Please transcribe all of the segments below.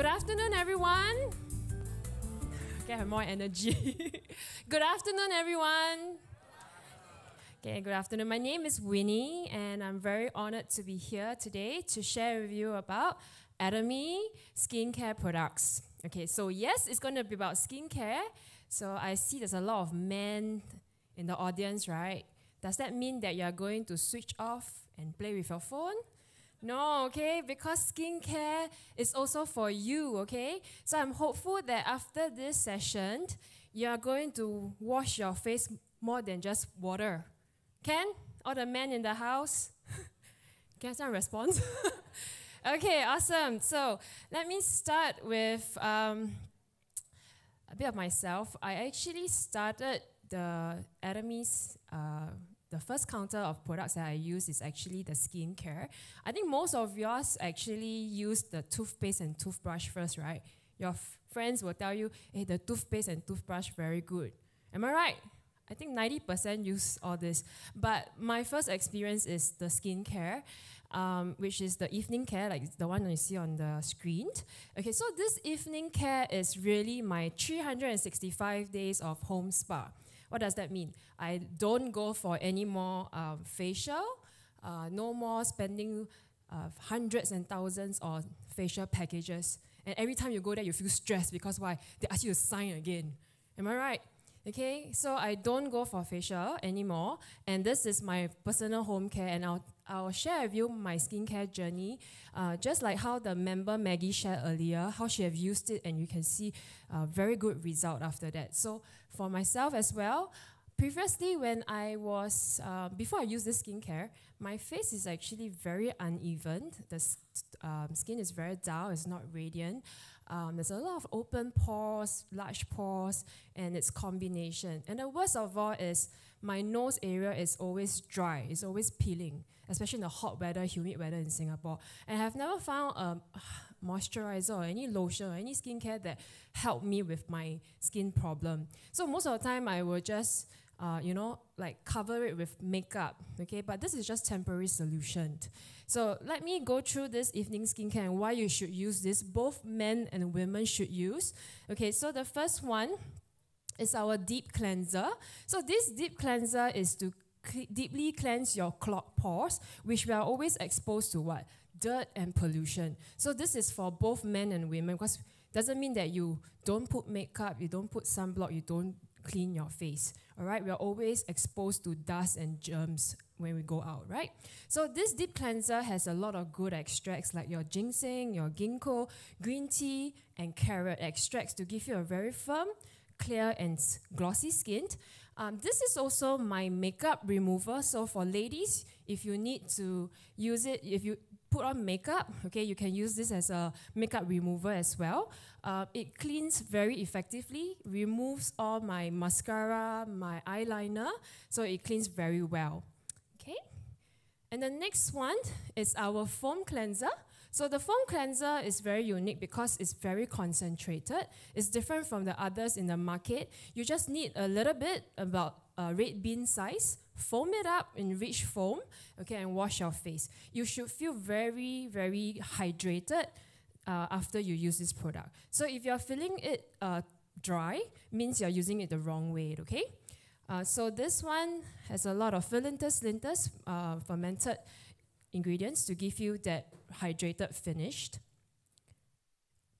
Good afternoon, everyone. Okay, I have more energy. good afternoon, everyone. Okay, good afternoon. My name is Winnie, and I'm very honored to be here today to share with you about Atomy skincare products. Okay, so yes, it's going to be about skincare. So I see there's a lot of men in the audience, right? Does that mean that you're going to switch off and play with your phone? No, okay, because skincare is also for you, okay? So I'm hopeful that after this session, you are going to wash your face more than just water. Can? All the men in the house? Can some response? okay, awesome. So let me start with um, a bit of myself. I actually started the Atomy's uh, the first counter of products that I use is actually the skincare. I think most of yours actually use the toothpaste and toothbrush first, right? Your friends will tell you, hey, the toothpaste and toothbrush very good. Am I right? I think 90% use all this. But my first experience is the skincare, um, which is the evening care, like the one you see on the screen. Okay, so this evening care is really my 365 days of home spa. What does that mean? I don't go for any more um, facial, uh, no more spending uh, hundreds and thousands on facial packages. And every time you go there, you feel stressed because why? They ask you to sign again. Am I right? Okay, so I don't go for facial anymore, and this is my personal home care, and I'll, I'll share with you my skincare journey, uh, just like how the member Maggie shared earlier, how she have used it, and you can see a very good result after that. So for myself as well, previously when I was, uh, before I used this skincare, my face is actually very uneven. The um, skin is very dull, it's not radiant. Um, there's a lot of open pores, large pores, and its combination. And the worst of all is my nose area is always dry, it's always peeling, especially in the hot weather, humid weather in Singapore. And I've never found a moisturizer or any lotion or any skincare that helped me with my skin problem. So most of the time, I will just uh, you know, like cover it with makeup, okay? But this is just temporary solution. So let me go through this evening skincare and why you should use this. Both men and women should use. Okay, so the first one is our deep cleanser. So this deep cleanser is to cl deeply cleanse your clogged pores, which we are always exposed to what? Dirt and pollution. So this is for both men and women because doesn't mean that you don't put makeup, you don't put sunblock, you don't clean your face. All right, we are always exposed to dust and germs when we go out, right? So this deep cleanser has a lot of good extracts like your ginseng, your ginkgo, green tea, and carrot extracts to give you a very firm, clear, and glossy skin. Um, this is also my makeup remover. So for ladies, if you need to use it, if you put on makeup, okay, you can use this as a makeup remover as well. Uh, it cleans very effectively, removes all my mascara, my eyeliner, so it cleans very well. Okay, and the next one is our foam cleanser. So the foam cleanser is very unique because it's very concentrated. It's different from the others in the market. You just need a little bit, about a red bean size, foam it up in rich foam, okay, and wash your face. You should feel very, very hydrated uh, after you use this product. So if you're feeling it uh, dry, means you're using it the wrong way, okay? Uh, so this one has a lot of phyllanthus linters, uh, fermented ingredients to give you that hydrated finished.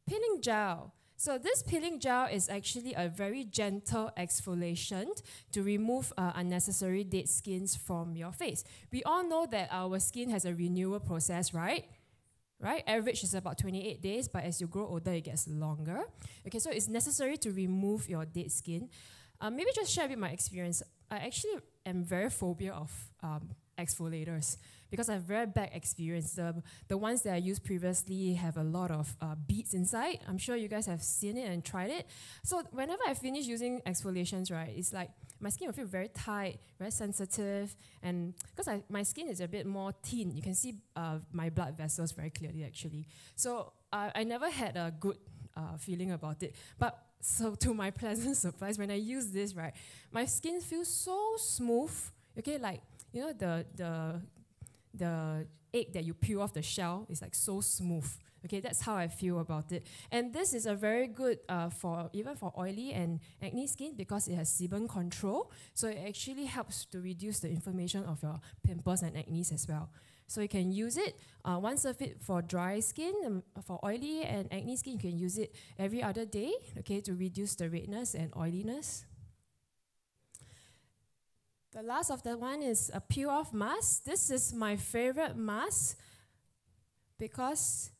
Peeling gel. So this peeling gel is actually a very gentle exfoliation to remove uh, unnecessary dead skins from your face. We all know that our skin has a renewal process, right? Right? Average is about 28 days, but as you grow older, it gets longer. Okay, so it's necessary to remove your dead skin. Um, maybe just share a bit my experience. I actually am very phobia of um, exfoliators because I have very bad experience. The, the ones that I used previously have a lot of uh, beads inside. I'm sure you guys have seen it and tried it. So whenever I finish using exfoliations, right, it's like my skin will feel very tight, very sensitive, and because my skin is a bit more thin, you can see uh, my blood vessels very clearly actually. So uh, I never had a good uh, feeling about it. But so to my pleasant surprise, when I use this, right, my skin feels so smooth. Okay, like you know the the the egg that you peel off the shell is like so smooth. Okay, that's how I feel about it. And this is a very good uh, for even for oily and acne skin because it has sebum control. So it actually helps to reduce the inflammation of your pimples and acne as well. So you can use it uh, once a bit for dry skin. Um, for oily and acne skin, you can use it every other day, okay, to reduce the redness and oiliness. The last of the one is a peel off mask. This is my favorite mask because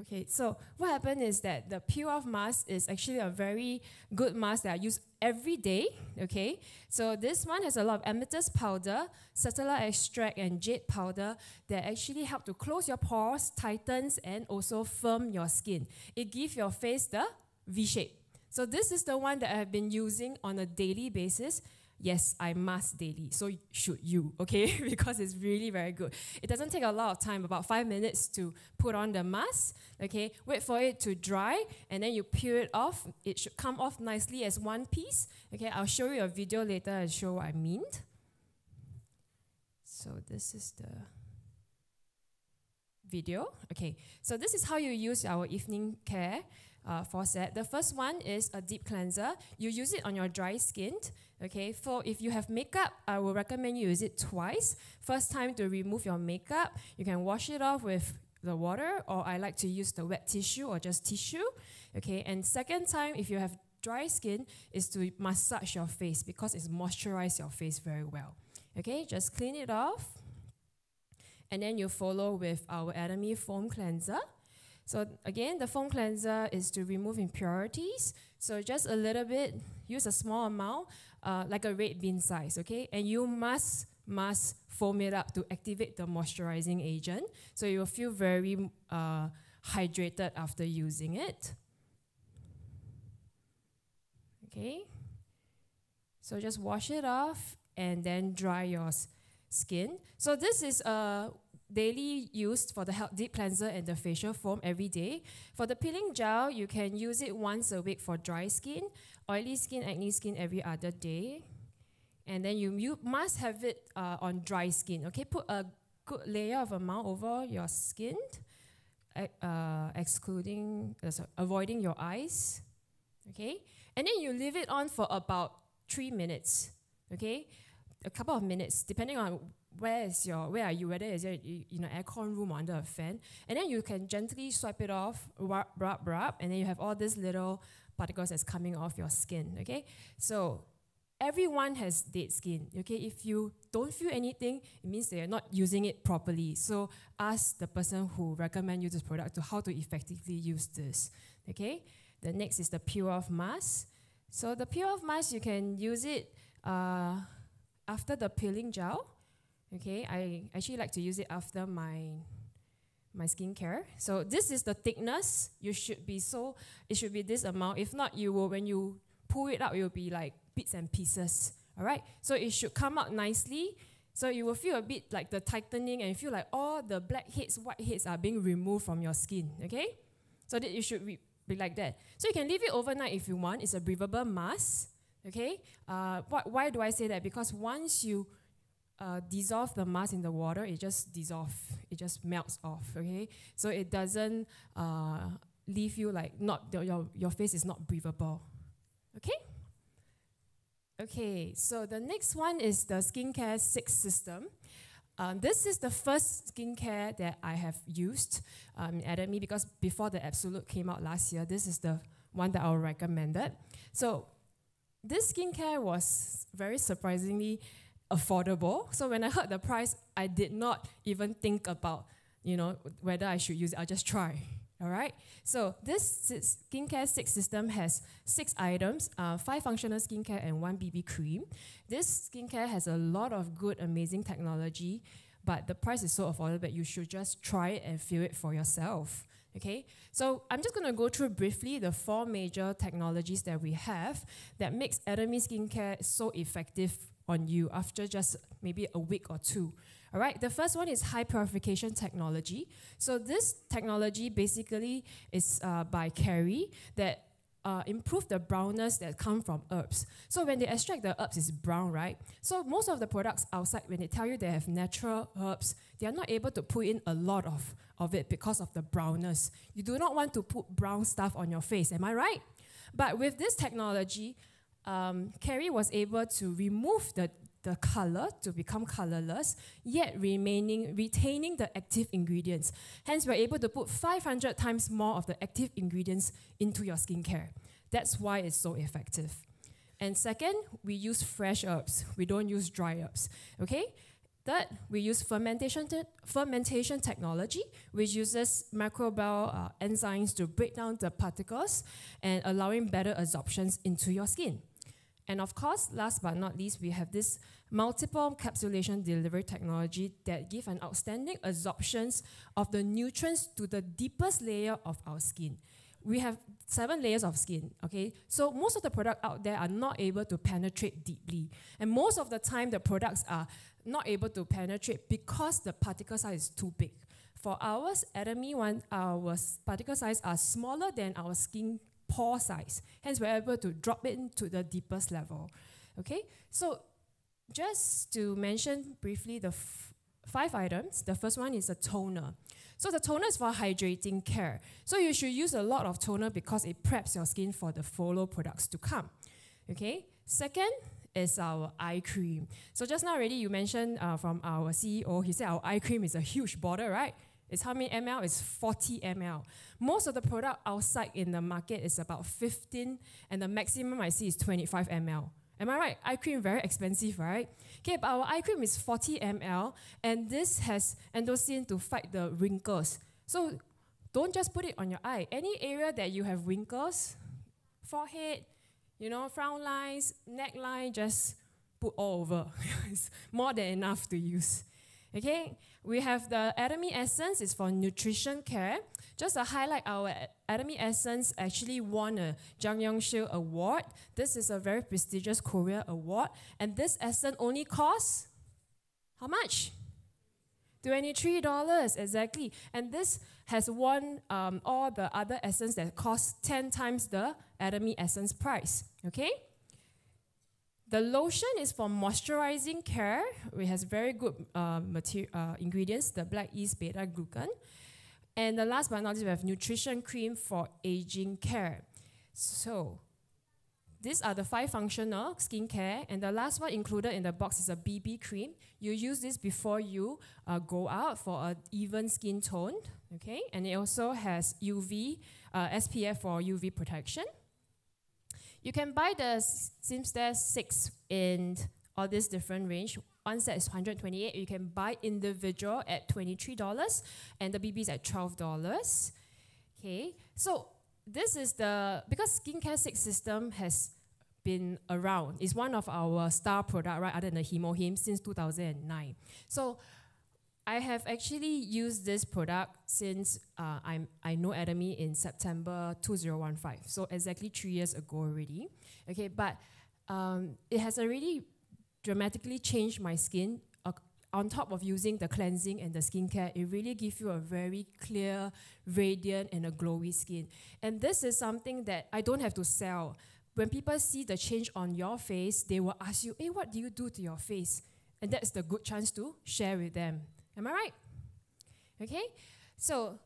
Okay, so what happened is that the peel off mask is actually a very good mask that I use every day. Okay, so this one has a lot of amethyst powder, cetyl extract, and jade powder that actually help to close your pores, tightens, and also firm your skin. It gives your face the V shape. So this is the one that I have been using on a daily basis. Yes, I must daily. So should you, okay? because it's really very good. It doesn't take a lot of time, about five minutes to put on the mask, okay? Wait for it to dry, and then you peel it off. It should come off nicely as one piece, okay? I'll show you a video later and show what I mean. So this is the video. Okay, so this is how you use our evening care uh, faucet. The first one is a deep cleanser. You use it on your dry skin. Okay, for if you have makeup, I will recommend you use it twice. First time to remove your makeup, you can wash it off with the water, or I like to use the wet tissue or just tissue. Okay, and second time, if you have dry skin, is to massage your face because it's moisturize your face very well. Okay, just clean it off. And then you follow with our Atomy foam cleanser. So again, the foam cleanser is to remove impurities. So just a little bit, use a small amount, uh, like a red bean size, okay? And you must, must foam it up to activate the moisturizing agent. So you will feel very uh, hydrated after using it. Okay? So just wash it off and then dry your skin. So this is a daily used for the deep cleanser and the facial foam every day. For the peeling gel, you can use it once a week for dry skin, oily skin, acne skin every other day. And then you, you must have it uh, on dry skin. Okay, put a good layer of amount over your skin, uh, excluding, uh, sorry, avoiding your eyes. Okay, and then you leave it on for about three minutes. Okay, a couple of minutes, depending on where is your where are you? Whether is it in an aircon room or under a fan. And then you can gently swipe it off rub rub rub and then you have all these little particles that's coming off your skin okay? So everyone has dead skin okay? If you don't feel anything it means they are not using it properly. So ask the person who recommend you this product to how to effectively use this okay? The next is the peel off mask. So the peel off mask you can use it uh, after the peeling gel Okay, I actually like to use it after my my skincare. So this is the thickness. You should be so it should be this amount. If not, you will when you pull it out, it will be like bits and pieces. All right. So it should come out nicely. So you will feel a bit like the tightening and feel like all the black heads, white heads are being removed from your skin. Okay. So that you should be, be like that. So you can leave it overnight if you want. It's a breathable mask. Okay. Uh, what, why do I say that? Because once you uh, dissolve the mask in the water, it just dissolves, it just melts off, okay? So it doesn't uh, leave you like not, your, your face is not breathable, okay? Okay, so the next one is the Skincare 6 system. Um, this is the first skincare that I have used um, in Atomy because before the Absolute came out last year, this is the one that I recommended. So this skincare was very surprisingly affordable. So when I heard the price, I did not even think about, you know, whether I should use it. I'll just try. All right. So this skincare six system has six items: uh, five functional skincare and one BB cream. This skincare has a lot of good, amazing technology, but the price is so affordable that you should just try it and feel it for yourself. Okay, so I'm just going to go through briefly the four major technologies that we have that makes Atomy Skincare so effective on you after just maybe a week or two. All right, the first one is high purification technology. So this technology basically is uh, by Kerry that uh, improve the brownness that come from herbs. So when they extract the herbs, it's brown, right? So most of the products outside, when they tell you they have natural herbs, they are not able to put in a lot of, of it because of the brownness. You do not want to put brown stuff on your face, am I right? But with this technology, um, Carrie was able to remove the the color to become colorless, yet remaining retaining the active ingredients. Hence, we're able to put 500 times more of the active ingredients into your skincare. That's why it's so effective. And second, we use fresh herbs. We don't use dry herbs. Okay? Third, we use fermentation, te- fermentation technology, which uses microbial uh, enzymes to break down the particles and allowing better absorptions into your skin. And of course, last but not least, we have this multiple capsulation delivery technology that give an outstanding absorptions of the nutrients to the deepest layer of our skin. We have seven layers of skin, okay? So most of the products out there are not able to penetrate deeply. And most of the time, the products are not able to penetrate because the particle size is too big. For ours, Atomy One, our particle size are smaller than our skin pore size. Hence, we're able to drop it into the deepest level. Okay, so just to mention briefly the five items, the first one is a toner. So the toner is for hydrating care. So you should use a lot of toner because it preps your skin for the follow products to come. Okay. Second is our eye cream. So just now already you mentioned uh, from our CEO, he said our eye cream is a huge bottle, right? It's how many ml? It's 40 ml. Most of the product outside in the market is about 15, and the maximum I see is 25 ml. Am I right? Eye cream very expensive, right? Okay, but our eye cream is 40 ml, and this has endothelium to fight the wrinkles. So don't just put it on your eye. Any area that you have wrinkles, forehead, you know, frown lines, neckline, just put all over. it's more than enough to use. Okay, we have the Atomy Essence, is for nutrition care. Just to highlight, our Atomy Essence actually won a Jang Young Sil Award. This is a very prestigious Korea award, and this essence only costs how much? $23, exactly. And this has won um, all the other essence that cost 10 times the Atomy Essence price. Okay? The lotion is for moisturizing care. It has very good uh, uh, ingredients, the black yeast beta glucan. And the last but not least, we have nutrition cream for aging care. So these are the five functional skincare, and the last one included in the box is a BB cream. You use this before you uh, go out for an even skin tone, okay? And it also has UV, uh, SPF for UV protection. You can buy the System 6 in all this different range. One set is 128 You can buy individual at $23 and the BB is at $12. Okay, so this is the, because Skincare 6 system has been around. It's one of our star product, right, other than the HemoHIM since 2009. So I have actually used this product since uh, I'm, I know Atomy in September 2015, so exactly three years ago already. Okay, but um, it has already dramatically changed my skin. Uh, on top of using the cleansing and the skincare, it really gives you a very clear, radiant, and a glowy skin. And this is something that I don't have to sell. When people see the change on your face, they will ask you, hey, what do you do to your face? And that's the good chance to share with them. Am I right? Okay? So,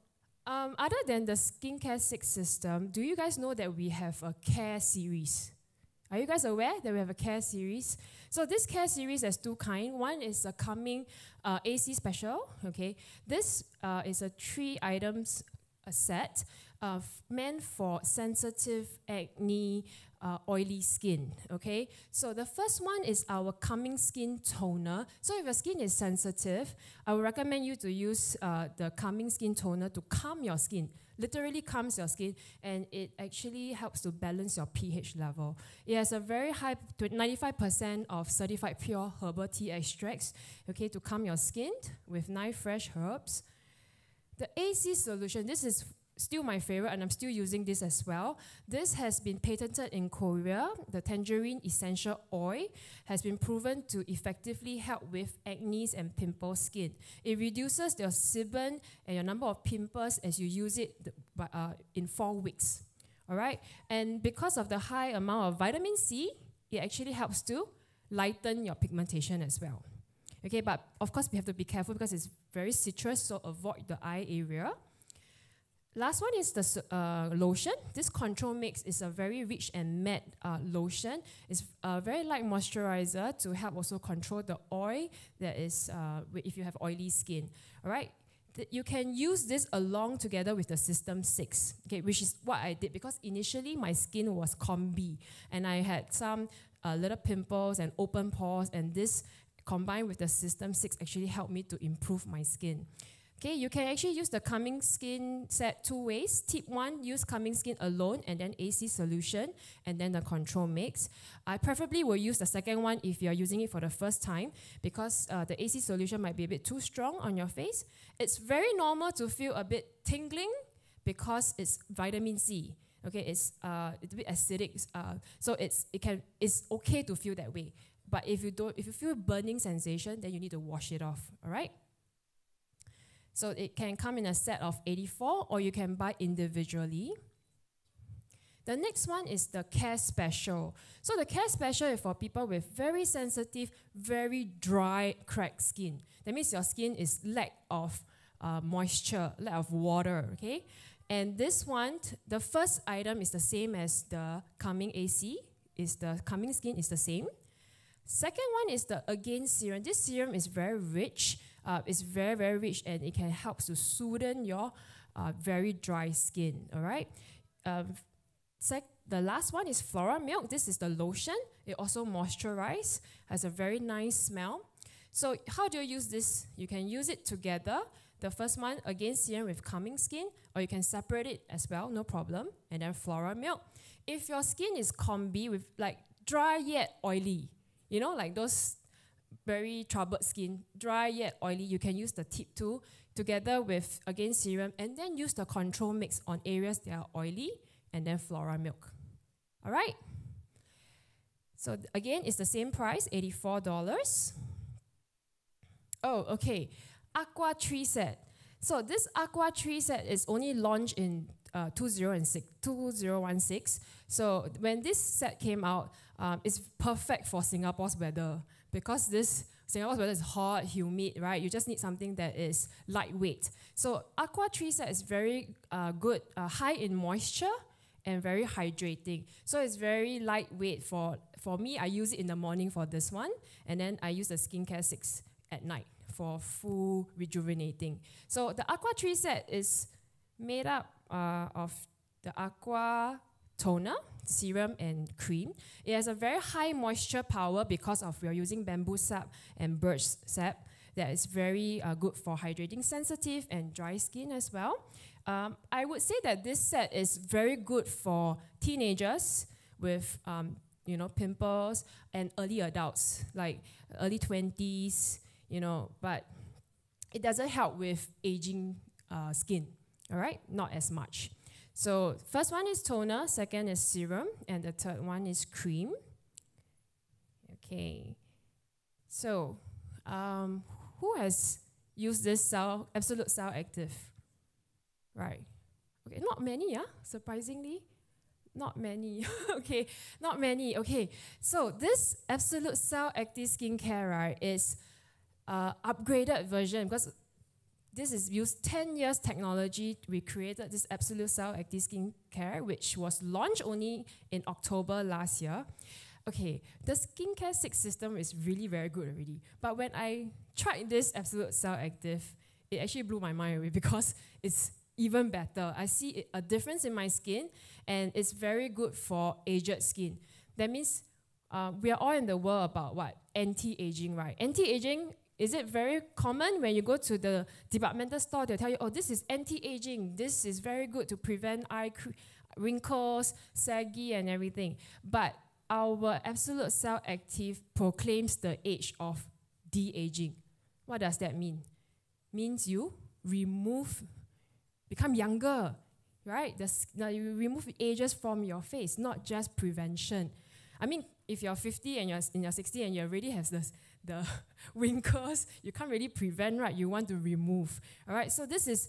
um, other than the Skincare 6 system, do you guys know that we have a care series? Are you guys aware that we have a care series? So this care series has two kind. One is a calming uh, AC special. Okay, this uh, is a three items a set uh, meant for sensitive acne, uh, oily skin. Okay, so the first one is our calming skin toner. So if your skin is sensitive, I would recommend you to use uh, the calming skin toner to calm your skin. Literally calms your skin, and it actually helps to balance your pH level. It has a very high, 95% of certified pure herbal tea extracts. Okay, to calm your skin with nine fresh herbs. The AC solution, this is still my favorite, and I'm still using this as well. This has been patented in Korea. The tangerine essential oil has been proven to effectively help with acne and pimple skin. It reduces your sebum and your number of pimples as you use it uh, in four weeks. All right, and because of the high amount of vitamin C, it actually helps to lighten your pigmentation as well. Okay, but of course we have to be careful because it's very citrus, so avoid the eye area. Last one is the uh, lotion. This control mix is a very rich and matte uh, lotion. It's a very light moisturizer to help also control the oil that is uh, if you have oily skin. All right. You can use this along together with the System 6, okay, which is what I did because initially my skin was combi and I had some uh, little pimples and open pores, and this combined with the System 6 actually helped me to improve my skin. Okay, you can actually use the Calming Skin set two ways. Tip one, use Calming Skin alone and then AC solution and then the control mix. I preferably will use the second one if you're using it for the first time because uh, the AC solution might be a bit too strong on your face. It's very normal to feel a bit tingling because it's vitamin C. Okay, it's, uh, it's a bit acidic, uh, so it's, it can, it's okay to feel that way. But if you don't, if you feel burning sensation, then you need to wash it off. All right. So it can come in a set of 84 or you can buy individually. The next one is the Care Special. So the Care Special is for people with very sensitive, very dry, cracked skin. That means your skin is lack of uh, moisture, lack of water, okay? And this one, the first item is the same as the Calming AC, is the Calming Skin is the same. Second one is the Again Serum. This serum is very rich uh, it's very, very rich and it can help to soothe your uh, very dry skin. All right. Um, sec- the last one is Flora Milk. This is the lotion. It also moisturizes, has a very nice smell. So how do you use this? You can use it together. The first one, again, serum with calming skin, or you can separate it as well, no problem. And then Flora Milk. If your skin is combi with like dry yet oily, you know, like those very troubled skin, dry yet oily, you can use the tip two together with again serum and then use the control mix on areas that are oily and then flora milk. All right? So again, it's the same price, $84. Oh, okay. Aqua Tree Set. So this Aqua Tree Set is only launched in uh, 2016. So when this set came out, um, it's perfect for Singapore's weather because this Singapore's weather is hot, humid, right? You just need something that is lightweight. So Aqua Tree Set is very uh, good, uh, high in moisture and very hydrating. So it's very lightweight for for me. I use it in the morning for this one, and then I use the skincare six at night for full rejuvenating. So the Aqua Tree Set is made up uh, of the Aqua toner serum and cream. It has a very high moisture power because of we are using bamboo sap and birch sap that is very uh, good for hydrating sensitive and dry skin as well. Um, I would say that this set is very good for teenagers with um, you know pimples and early adults like early 20s you know but it doesn't help with aging uh, skin all right not as much so first one is toner, second is serum, and the third one is cream. Okay. So um, who has used this cell, Absolute Cell Active? Right. Okay, not many, yeah, surprisingly. Not many. okay, not many. Okay, so this Absolute Cell Active skincare, right, is uh, upgraded version because this is used 10 years technology. We created this Absolute Cell Active Skin Care, which was launched only in October last year. Okay, the skincare six system is really very good already. But when I tried this Absolute Cell Active, it actually blew my mind away because it's even better. I see a difference in my skin, and it's very good for aged skin. That means uh, we are all in the world about what anti-aging, right? Anti-aging is it very common when you go to the departmental store, they'll tell you, oh, this is anti-aging. This is very good to prevent eye wrinkles, saggy, and everything. But our Absolute Cell Active proclaims the age of de-aging. What does that mean? Means you remove, become younger, right? The, now you remove ages from your face, not just prevention. I mean, if you're 50 and you're in your 60 and you already have this the wrinkles you can't really prevent, right? You want to remove. All right, so this is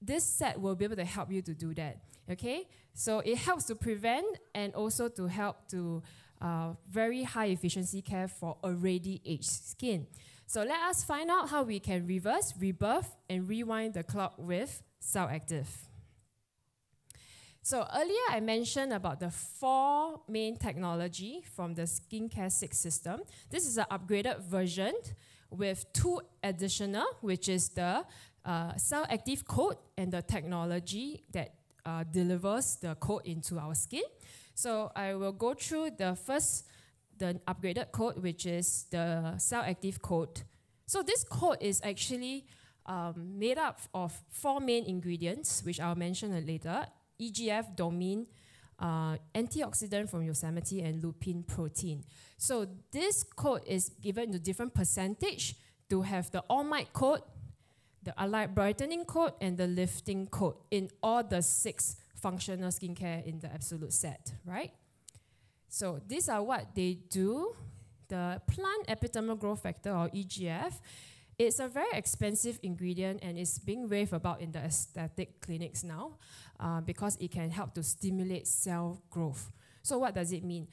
this set will be able to help you to do that. Okay, so it helps to prevent and also to help to uh, very high efficiency care for already aged skin. So let us find out how we can reverse, rebirth, and rewind the clock with Cell Active. So earlier I mentioned about the four main technology from the Skincare 6 system. This is an upgraded version with two additional, which is the uh, cell active coat and the technology that uh, delivers the coat into our skin. So I will go through the first, the upgraded coat, which is the cell active coat. So this coat is actually um, made up of four main ingredients, which I'll mention later. EGF, domain, uh, antioxidant from Yosemite, and lupin protein. So this coat is given to different percentage to have the all might coat, the light brightening coat, and the lifting coat in all the six functional skincare in the absolute set, right? So these are what they do. The plant epidermal growth factor or EGF it's a very expensive ingredient and it's being raved about in the aesthetic clinics now uh, because it can help to stimulate cell growth. So, what does it mean?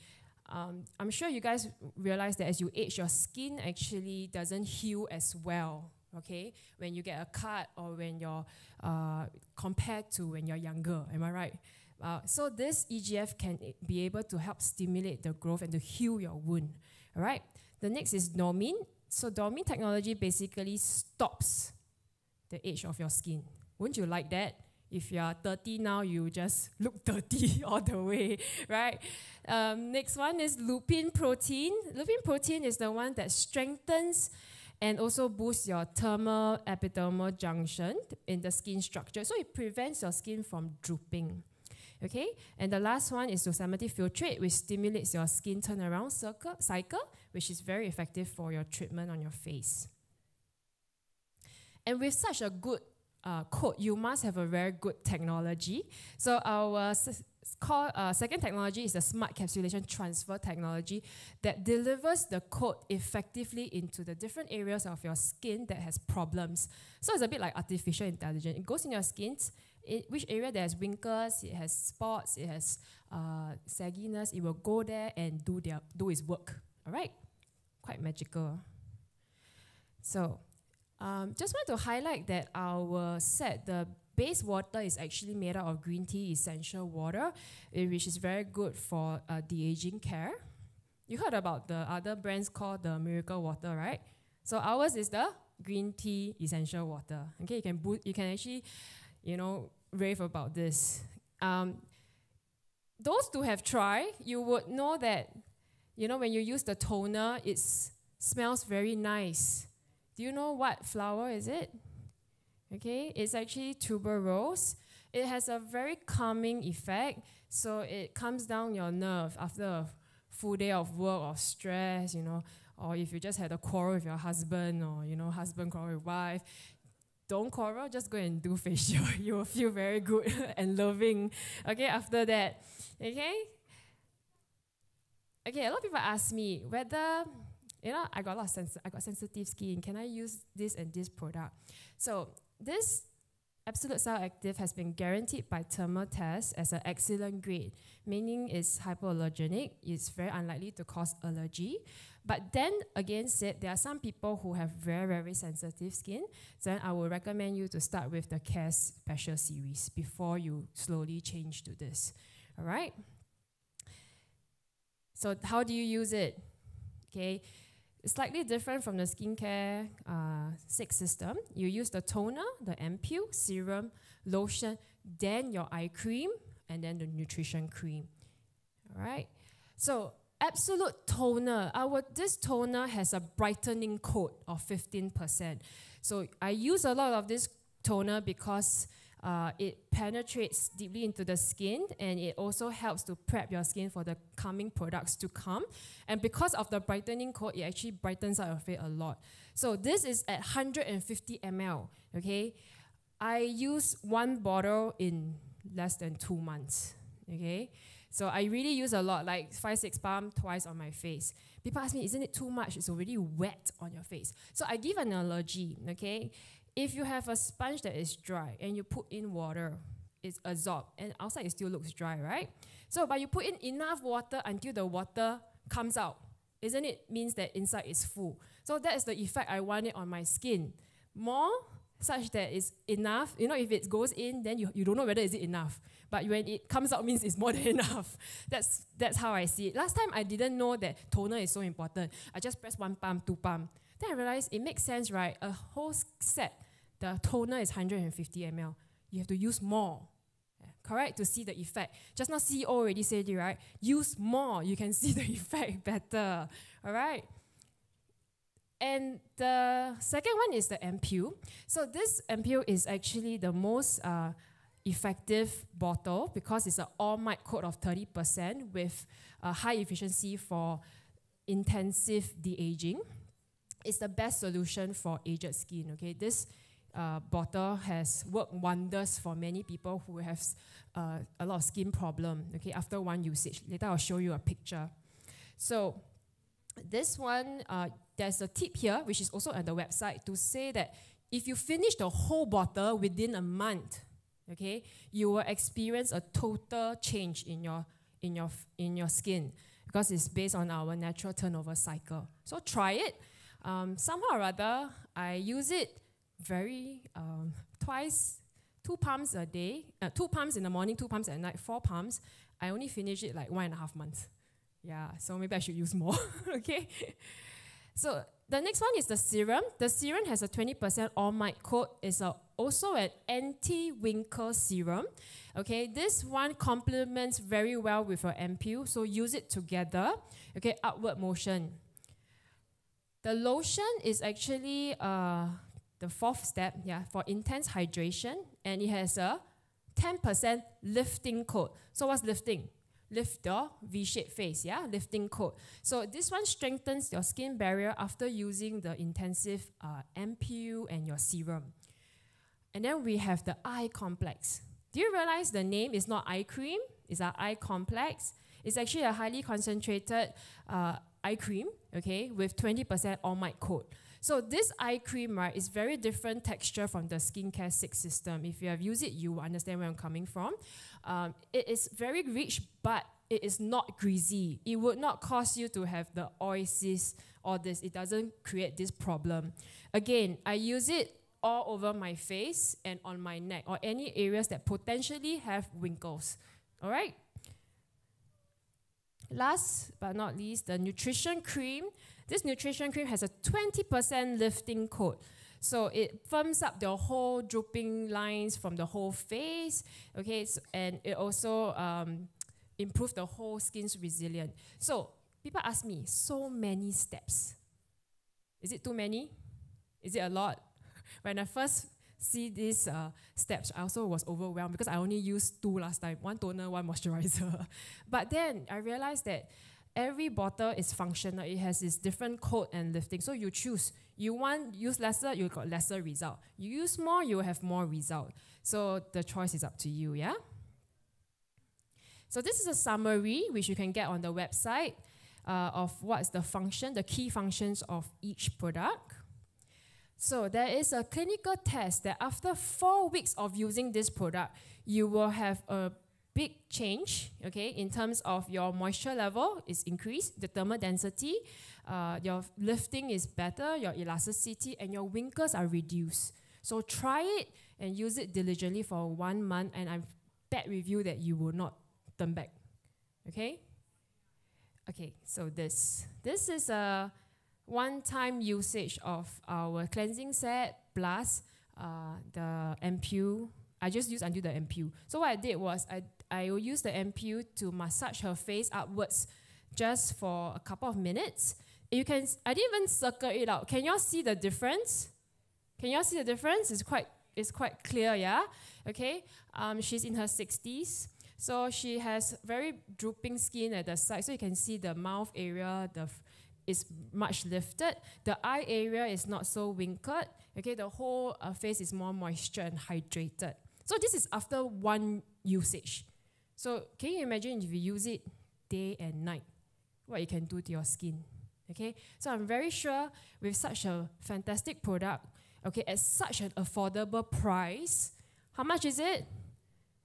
Um, I'm sure you guys realize that as you age, your skin actually doesn't heal as well. Okay, when you get a cut or when you're uh, compared to when you're younger, am I right? Uh, so this EGF can be able to help stimulate the growth and to heal your wound. All right. The next is Domine. So Domine technology basically stops the age of your skin. Wouldn't you like that? If you are 30 now, you just look 30 all the way, right? Um, next one is lupin protein. Lupin protein is the one that strengthens and also boosts your dermal epidermal junction in the skin structure. So it prevents your skin from drooping. Okay, and the last one is Yosemite Filtrate, which stimulates your skin turnaround circle, cycle, which is very effective for your treatment on your face. And with such a good uh, code, you must have a very good technology. So our call, uh, second technology is the smart capsulation transfer technology that delivers the code effectively into the different areas of your skin that has problems. So it's a bit like artificial intelligence. It goes in your skin, it, which area there has wrinkles, it has spots, it has uh, sagginess, it will go there and do their do its work. All right, quite magical. So, um, just want to highlight that our set, the base water is actually made out of green tea essential water, eh, which is very good for uh, de-aging care. You heard about the other brands called the Miracle Water, right? So ours is the green tea essential water. Okay, you can boot, you can actually, you know, rave about this. Um, those who have tried, you would know that, you know, when you use the toner, it smells very nice. Do you know what flower is it? Okay, it's actually tuberose. It has a very calming effect, so it calms down your nerve after a full day of work or stress, you know, or if you just had a quarrel with your husband or, you know, husband quarrel with wife, don't quarrel, just go and do facial. you will feel very good and loving. Okay, after that. Okay? Okay, a lot of people ask me whether, you know, I got a lot of sens- I got sensitive skin. Can I use this and this product? So this Absolute Cell Active has been guaranteed by thermal test as an excellent grade, meaning it's hypoallergenic, it's very unlikely to cause allergy. But then again said, there are some people who have very, very sensitive skin. Then I would recommend you to start with the Care Special series before you slowly change to this. All right? So how do you use it? Okay, it's slightly different from the skincare uh, six system. You use the toner, the ampule, serum, lotion, then your eye cream, and then the nutrition cream. All right. So absolute toner. Our this toner has a brightening coat of 15%. So I use a lot of this toner because uh, it penetrates deeply into the skin and it also helps to prep your skin for the coming products to come. And because of the brightening coat, it actually brightens out your face a lot. So this is at 150 ml, okay? I use one bottle in less than two months, okay? So I really use a lot, like five, six pump twice on my face. People ask me, isn't it too much? It's already wet on your face. So I give an analogy, okay? if you have a sponge that is dry and you put in water, it's absorbed, and outside it still looks dry, right? So, but you put in enough water until the water comes out, isn't it? Means that inside is full. So that is the effect I want it on my skin. More such that it's enough. You know, if it goes in, then you, you don't know whether is it enough. But when it comes out, means it's more than enough. That's that's how I see it. Last time I didn't know that toner is so important. I just press one pump, two pump. Then I realized it makes sense, right? A whole set, the toner is 150 ml. You have to use more. correct? To see the effect. Just now CEO already said it, right? Use more, you can see the effect better. All right? And the second one is the ampoule. So this ampoule is actually the most uh, effective bottle because it's an all mic coat of 30% with a high efficiency for intensive de-aging. It's the best solution for aged skin. Okay, this uh, bottle has worked wonders for many people who have uh, a lot of skin problem. Okay, after one usage, later I'll show you a picture. So this one, uh, there's a tip here, which is also on the website, to say that if you finish the whole bottle within a month, okay, you will experience a total change in your in your in your skin because it's based on our natural turnover cycle. So try it. Um, somehow or other, I use it very um, twice, two pumps a day, uh, two pumps in the morning, two pumps at night, four pumps. I only finish it like one and a half months. Yeah, so maybe I should use more. okay. So the next one is the serum. The serum has a 20% all mic coat. It's a, also an anti-wrinkle serum. Okay, this one complements very well with your ampoule, so use it together. Okay, upward motion. The lotion is actually uh, the fourth step, yeah, for intense hydration, and it has a 10% lifting coat. So what's lifting? Lift the V-shaped face, yeah, lifting coat. So this one strengthens your skin barrier after using the intensive uh, ampoule and your serum. And then we have the eye complex. Do you realize the name is not eye cream? It's our eye complex. It's actually a highly concentrated uh, eye cream, okay, with 20% all mic coat. So this eye cream, right, is very different texture from the skincare six system. If you have used it, you will understand where I'm coming from. Um, it is very rich, but it is not greasy. It would not cause you to have the oil or this. It doesn't create this problem. Again, I use it all over my face and on my neck or any areas that potentially have wrinkles. All right? Last but not least, the nutrition cream. This nutrition cream has a 20% lifting coat. So it firms up the whole drooping lines from the whole face, okay, so, and it also um, improves the whole skin's resilience. So people ask me, so many steps. Is it too many? Is it a lot? when I first see these uh, steps, I also was overwhelmed because I only used two last time, one toner, one moisturizer. but then I realized that every bottle is functional. It has its different coat and lifting. So you choose. You want use lesser, you got lesser result. You use more, you have more result. So the choice is up to you, yeah? So this is a summary which you can get on the website uh, of what's the function, the key functions of each product. So there is a clinical test that after four weeks of using this product, you will have a big change, okay, in terms of your moisture level is increased, the dermal density, uh, your lifting is better, your elasticity, and your wrinkles are reduced. So try it and use it diligently for one month, and I bet with you that you will not turn back. Okay? Okay, so this this is a one-time usage of our cleansing set plus uh, the ampoule. I just used until the ampoule. So what I did was I I will use the ampoule to massage her face upwards just for a couple of minutes. You can, I didn't even circle it out. Can y'all see the difference? Can y'all see the difference? It's quite, it's quite clear, yeah? Okay, um, she's in her 60s. So she has very drooping skin at the side. So you can see the mouth area the is much lifted. The eye area is not so wrinkled. Okay, the whole uh, face is more moisture and hydrated. So this is after one usage. So can you imagine if you use it day and night, what it can do to your skin? Okay, so I'm very sure with such a fantastic product, okay, at such an affordable price. How much is it?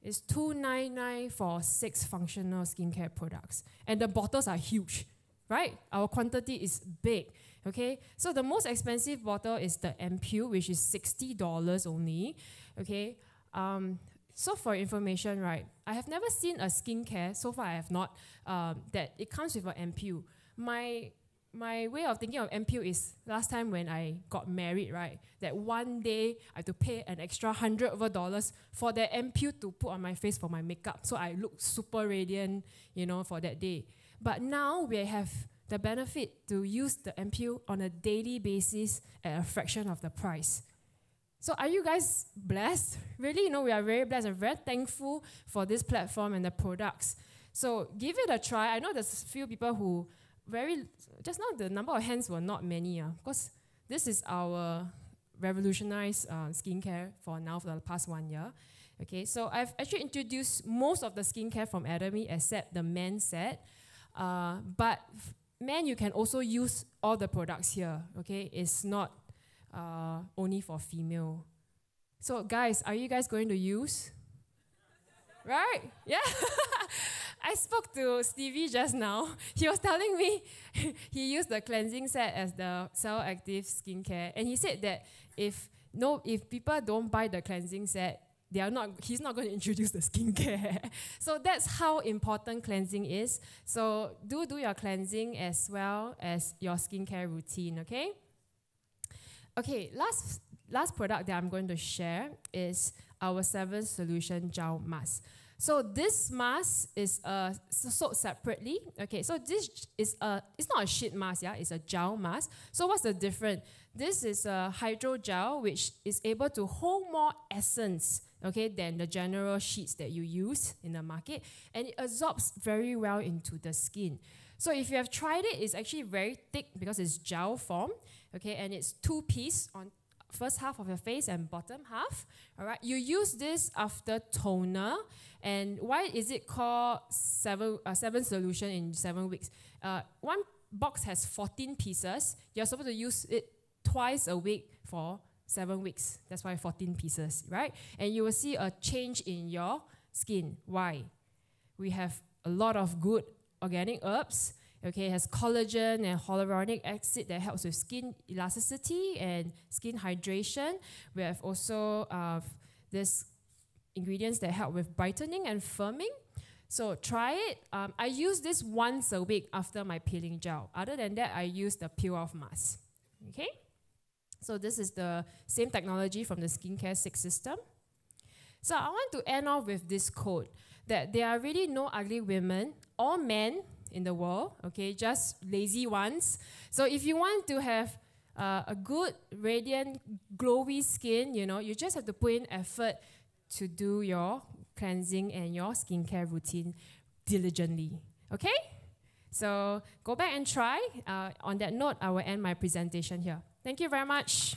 It's two nine nine for six functional skincare products, and the bottles are huge, right? Our quantity is big. Okay, so the most expensive bottle is the Ampoule, which is sixty dollars only. Okay, um, so for information, right, I have never seen a skincare so far. I have not um, that it comes with an MPU. My my way of thinking of MPU is last time when I got married, right? That one day I had to pay an extra hundred over dollars for the MPU to put on my face for my makeup, so I look super radiant, you know, for that day. But now we have the benefit to use the MPU on a daily basis at a fraction of the price. So are you guys blessed? Really, you know, we are very blessed and very thankful for this platform and the products. So give it a try. I know there's a few people who very just now the number of hands were not many, uh, because this is our revolutionized uh, skincare for now for the past one year. Okay, so I've actually introduced most of the skincare from Atomy except the men set. Uh, but men, you can also use all the products here. Okay, it's not uh, only for female. So guys, are you guys going to use? right? Yeah. I spoke to Stevie just now. He was telling me he used the cleansing set as the cell active skincare, and he said that if no, if people don't buy the cleansing set, they are not. He's not going to introduce the skincare. so that's how important cleansing is. So do do your cleansing as well as your skincare routine. Okay. Okay. Last last product that I'm going to share is our seven solution gel mask. So this mask is uh, sold separately. Okay, so this is a it's not a sheet mask, yeah, it's a gel mask. So what's the difference? This is a hydrogel which is able to hold more essence, okay, than the general sheets that you use in the market, and it absorbs very well into the skin. So if you have tried it, it's actually very thick because it's gel form, okay, and it's two piece on first half of your face and bottom half. All right, you use this after toner. And why is it called seven uh, seven solution in seven weeks? Uh, one box has 14 pieces. You're supposed to use it twice a week for seven weeks. That's why 14 pieces, right? And you will see a change in your skin. Why? We have a lot of good organic herbs Okay, it has collagen and hyaluronic acid that helps with skin elasticity and skin hydration. We have also uh, this ingredients that help with brightening and firming. So try it. Um, I use this once a week after my peeling gel. Other than that, I use the peel off mask. Okay. So this is the same technology from the Skincare Six system. So I want to end off with this quote that there are really no ugly women or men in the world, okay, just lazy ones. So if you want to have uh, a good, radiant, glowy skin, you know, you just have to put in effort to do your cleansing and your skincare routine diligently, okay? So go back and try. Uh, on that note, I will end my presentation here. Thank you very much.